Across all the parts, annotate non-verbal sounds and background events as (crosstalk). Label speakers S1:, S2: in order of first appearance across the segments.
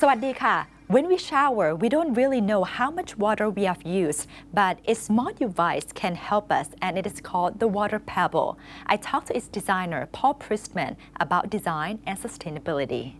S1: Sawadika. When we shower, we don't really know how much water we have used, but a smart device can help us, and it is called the Water Pebble. I talked to its designer, Paul Priestman, about design and sustainability.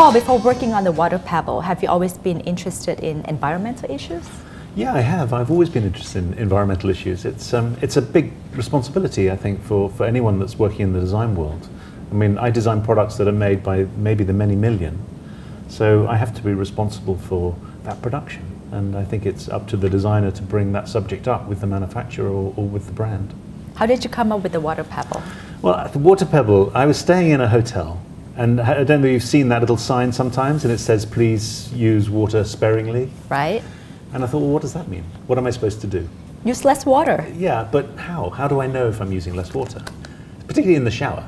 S1: Paul, before working on the Water Pebble, have you always been interested in environmental issues?
S2: Yeah, I have. I've always been interested in environmental issues. It's, um, it's a big responsibility, I think, for, for anyone that's working in the design world. I mean, I design products that are made by maybe the many million, so I have to be responsible for that production. And I think it's up to the designer to bring that subject up with the manufacturer or, or with the brand.
S1: How did you come up with the Water Pebble?
S2: Well, the Water Pebble, I was staying in a hotel, and I don't know if you've seen that little sign sometimes, and it says, please use water sparingly.
S1: Right?
S2: And I thought, well, what does that mean? What am I supposed to do?
S1: Use less water.
S2: Yeah, but how? How do I know if I'm using less water? Particularly in the shower.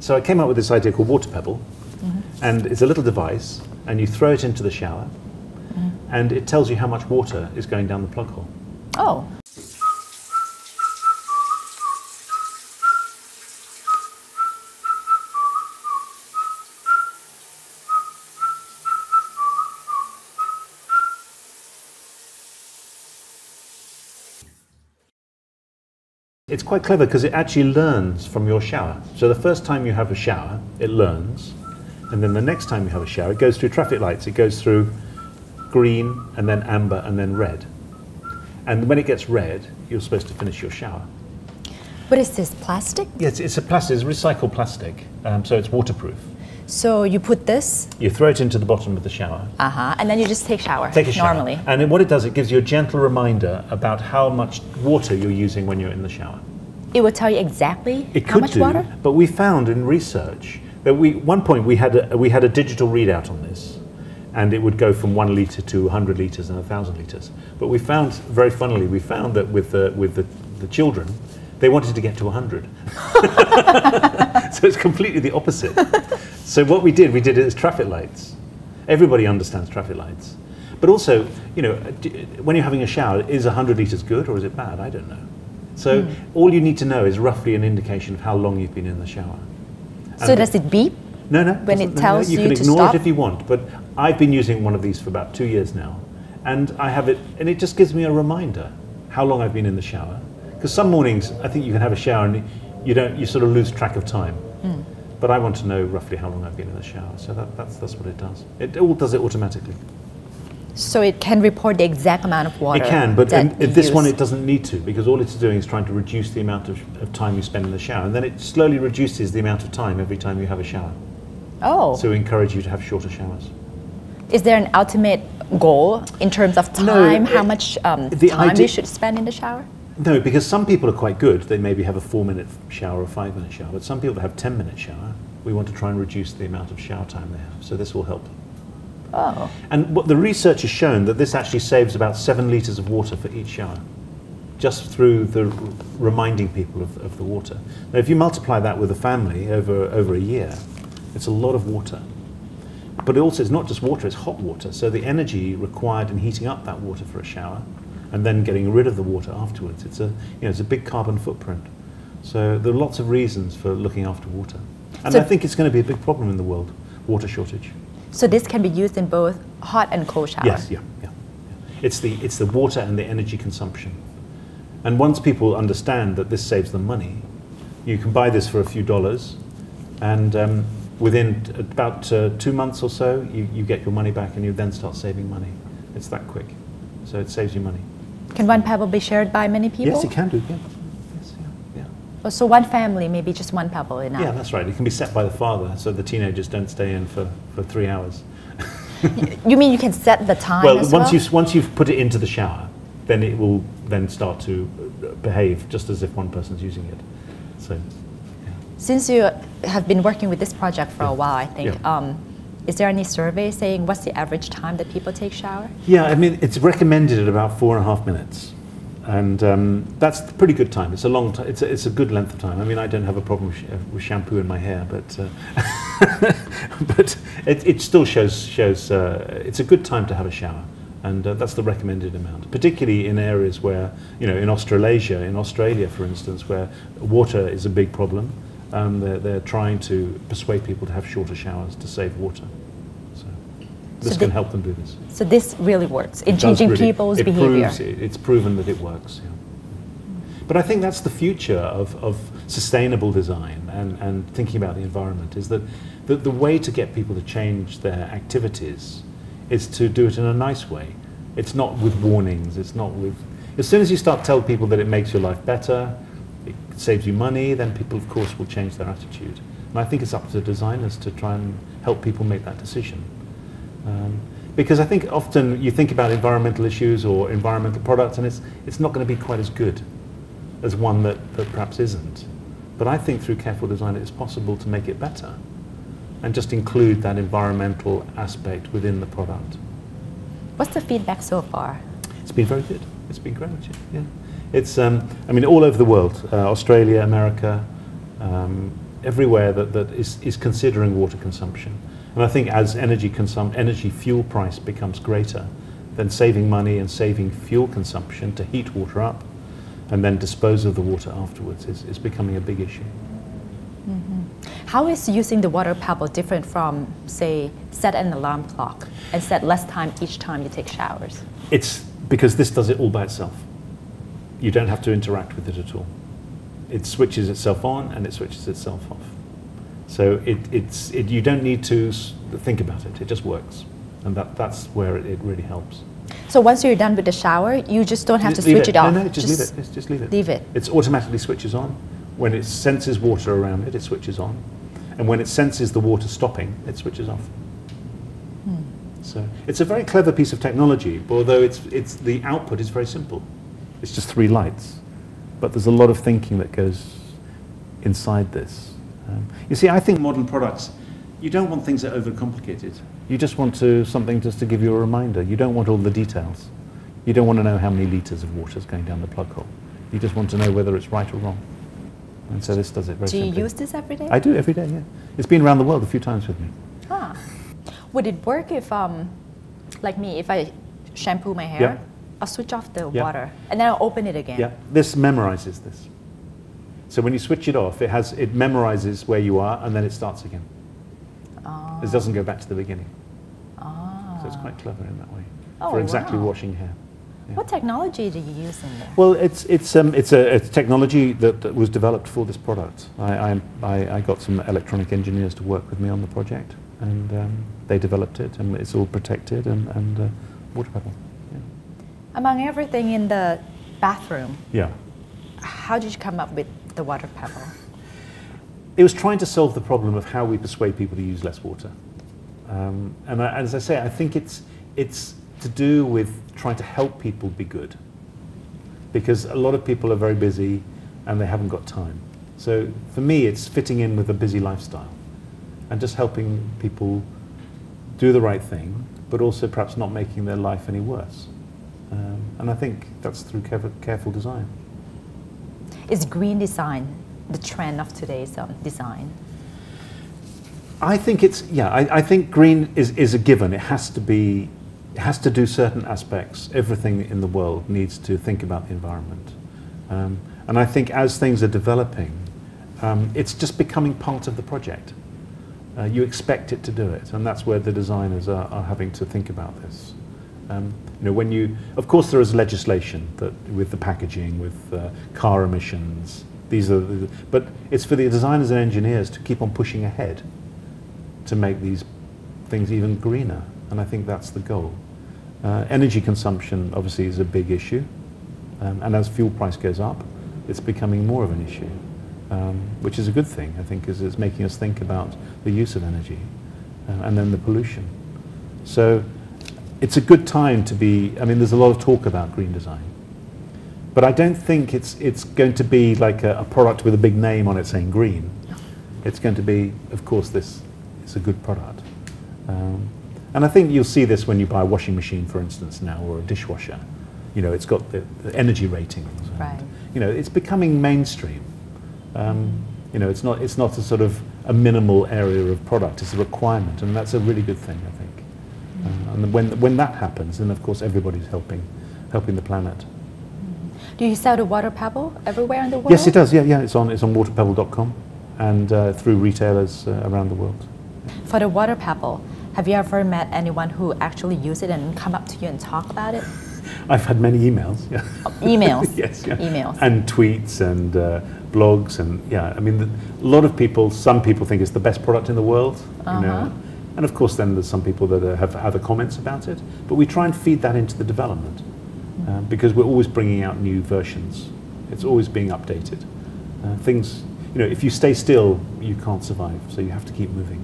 S2: So I came up with this idea called Water Pebble, mm-hmm. and it's a little device, and you throw it into the shower, mm-hmm. and it tells you how much water is going down the plug hole.
S1: Oh.
S2: It's quite clever because it actually learns from your shower. So the first time you have a shower, it learns, and then the next time you have a shower, it goes through traffic lights. It goes through green, and then amber, and then red. And when it gets red, you're supposed to finish your shower.
S1: What is this, plastic?
S2: Yes, it's a plastic, it's recycled plastic, um, so it's waterproof.
S1: So you put this,
S2: You throw it into the bottom of the shower.
S1: uh huh, and then you just take shower.
S2: Take a shower.
S1: Normally.
S2: And what it does, it gives you a gentle reminder about how much water you're using when you're in the shower.
S1: It will tell you exactly
S2: It
S1: how
S2: could
S1: much
S2: do,
S1: water?
S2: but we found in research that we one point we had a, we had a digital readout on this, and it would go from one liter to 100 liters and 1,000 liters. But we found, very funnily, we found that with the with the, the children, they wanted to get to 100. (laughs) (laughs) so it's completely the opposite. so what we did, we did it as traffic lights. Everybody understands traffic lights. But also, you know, when you're having a shower, is 100 litres good or is it bad? I don't know. So hmm. all you need to know is roughly an indication of how long you've been in the shower.
S1: So does it beep?
S2: No, no.
S1: When it
S2: doesn't- no, no, you
S1: you
S2: can ignore
S1: stop?
S2: it if you want, but I've been using one of these for about two years now, and I have it, and it just gives me a reminder how long I've been in the shower. Because some mornings, I think you can have a shower and you don't, you sort of lose track of time.
S1: Hmm.
S2: But I want to know roughly how long I've been in the shower, so that, that's that's what it does. It all does it automatically.
S1: So it can report the exact amount of water.
S2: It can, but in, this one it doesn't need to because all it's doing is trying to reduce the amount of, of time you spend in the shower, and then it slowly reduces the amount of time every time you have a shower.
S1: Oh.
S2: So we encourage you to have shorter showers.
S1: Is there an ultimate goal in terms of
S2: No,
S1: time? how much um,
S2: the
S1: time
S2: idea-
S1: you should spend in the shower?
S2: No, because some people are quite good. They maybe have a four minute shower or a five minute shower, but some people that have 10 minute shower, we want to try and reduce the amount of shower time they have. So this will help.
S1: Oh.
S2: And what the research has shown that this actually saves about seven litres of water for each shower, just through the r- reminding people of, of the water. Now, if you multiply that with a family over, over a year, it's a lot of water. But it also, it's not just water, it's hot water. So the energy required in heating up that water for a shower and then getting rid of the water afterwards, it's a, you know, it's a big carbon footprint. So there are lots of reasons for looking after water. And
S1: So-
S2: I think it's going to be a big problem in the world, water shortage.
S1: So this can be used in both hot and cold shower.
S2: Yes, yeah, yeah, yeah. It's the it's the water and the energy consumption. And once people understand that this saves them money, you can buy this for a few dollars, and um, within about uh, two months or so, you, you get your money back, and you then start saving money. It's that quick, so it saves you money.
S1: Can one pebble be shared by many people?
S2: Yes, it can do. Yeah, yes, yeah,
S1: Oh, So one family, maybe just one pebble enough.
S2: yeah. Yeah, that's right. It can be set by the father, so the teenagers don't stay in for, for three hours. (laughs)
S1: You mean you can set the time
S2: Well, once
S1: well?
S2: you've once you've put it into the shower, then it will then start to uh, behave just as if one person's using it. So,
S1: Since you have been working with this project for a while, I think,
S2: Yeah.
S1: um, is there any survey saying what's the average time that people take shower?
S2: yeah, I mean, it's recommended at about four and a half minutes. And um, that's a pretty good time. It's a long time. It's a, it's a good length of time. I mean, I don't have a problem with, sh- with shampoo in my hair, but uh, (laughs) but it, it still shows shows uh, it's a good time to have a shower, and uh, that's the recommended amount. Particularly in areas where you know, in Australasia, in Australia, for instance, where water is a big problem, um, they're, they're trying to persuade people to have shorter showers to save water. So this
S1: So
S2: can
S1: the-
S2: help them do this.
S1: So this really works in
S2: It
S1: changing
S2: really-
S1: people's
S2: it
S1: behavior.
S2: Proves, it- it's proven that it works. Yeah. But I think that's the future of, of sustainable design and, and thinking about the environment is that the, the way to get people to change their activities is to do it in a nice way. It's not with warnings, it's not with... As soon as you start to tell people that it makes your life better, it saves you money, then people, of course, will change their attitude. And I think it's up to designers to try and help people make that decision. Um, because I think often you think about environmental issues or environmental products and it's, it's not going to be quite as good as one that, that perhaps isn't. But I think through careful design it's possible to make it better and just include that environmental aspect within the product.
S1: What's the feedback so far?
S2: It's been very good. It's been great, yeah. It's, um, I mean, all over the world, uh, Australia, America, um, everywhere that, that is, is considering water consumption. And I think as energy, consum- energy fuel price becomes greater, then saving money and saving fuel consumption to heat water up and then dispose of the water afterwards is, is becoming a big issue.
S1: How is using the water pebble different from, say, set an alarm clock and set less time each time you take showers?
S2: It's because this does it all by itself. You don't have to interact with it at all. It switches itself on and it switches itself off. So it, it's, it, you don't need to think about it, it just works. And that, that's where it, it really helps.
S1: So once you're done with the shower, you just don't have to
S2: Just leave
S1: switch it, off.
S2: No, no, just, leave it. Just, just leave it.
S1: leave it.
S2: It automatically switches on. When it senses water around it, it switches on. And when it senses the water stopping, it switches off.
S1: Hmm.
S2: So it's a very clever piece of technology, although it's, it's, the output is very simple. It's just three lights. But there's a lot of thinking that goes inside this. Um, you see, I think modern products, you don't want things that are overcomplicated. You just want to, something just to give you a reminder. You don't want all the details. You don't want to know how many litres of water is going down the plug hole. You just want to know whether it's right or wrong. And so this does it very
S1: Do you
S2: simply.
S1: use this every day?
S2: I do every day, yeah. It's been around the world a few times with me.
S1: Ah. Would it work if, um, like me, if I shampoo my hair. I'll switch off the
S2: Yeah.
S1: water and then I'll open it again?
S2: Yeah, this memorizes this. So when you switch it off, it has it memorizes where you are, and then it starts again. It doesn't go back to the beginning. So it's quite clever in that way
S1: Oh,
S2: for exactly
S1: wow.
S2: washing hair. Yeah.
S1: What technology do you use in there?
S2: Well, it's it's um, it's a it's technology that, that was developed for this product. I, I, I, got some electronic engineers to work with me on the project, and um, they developed it, and it's all protected and and uh, water.
S1: Among everything in the bathroom,
S2: yeah.
S1: how did you come up with the water pebble?
S2: It was trying to solve the problem of how we persuade people to use less water. Um, and I, as I say, I think it's, it's to do with trying to help people be good. Because a lot of people are very busy and they haven't got time. So for me, it's fitting in with a busy lifestyle and just helping people do the right thing, but also perhaps not making their life any worse. Um, and I think that's through careful, careful design.
S1: Is green design the trend of today's um, design?
S2: I think it's yeah. I, I think green is, is a given. It has to be. It has to do certain aspects. Everything in the world needs to think about the environment, um, and I think as things are developing, um, it's just becoming part of the project. Uh, you expect it to do it, and that's where the designers are, are having to think about this. Um, you know, when you, of course, there is legislation that with the packaging, with uh, car emissions. These are, the, but it's for the designers and engineers to keep on pushing ahead to make these things even greener, and I think that's the goal. Uh, energy consumption obviously is a big issue, um, and as fuel price goes up, it's becoming more of an issue, um, which is a good thing, I think, is it's making us think about the use of energy uh, and then the pollution. So it's a good time to be, I mean, there's a lot of talk about green design, But I don't think it's, it's going to be like a, a product with a big name on it saying green. It's going to be, of course, this is a good product. Um, and I think you'll see this when you buy a washing machine, for instance, now, or a dishwasher. You know, it's got the, the energy ratings. and,
S1: Right.
S2: You know, it's becoming mainstream. Um, you know, it's not, it's not a sort of a minimal area of product, it's a requirement, and that's a really good thing, I think. And when, when that happens, then of course everybody's helping, helping the planet.
S1: Do you sell the water pebble everywhere in the world?
S2: Yes, it does. Yeah, yeah. It's on it's on waterpebble.com and uh, through retailers uh, around the world.
S1: For the water pebble, have you ever met anyone who actually use it and come up to you and talk about it? (laughs)
S2: I've had many emails. Yeah.
S1: Emails. (laughs)
S2: yes. Yeah.
S1: Emails.
S2: And tweets and uh, blogs and yeah. I mean, the, a lot of people. Some people think it's the best product in the world. You
S1: Uh-huh.
S2: know. And of course, then there's some people that have other comments about it. But we try and feed that into the development uh, because we're always bringing out new versions. It's always being updated. Uh, things, you know, if you stay still, you can't survive. So you have to keep moving.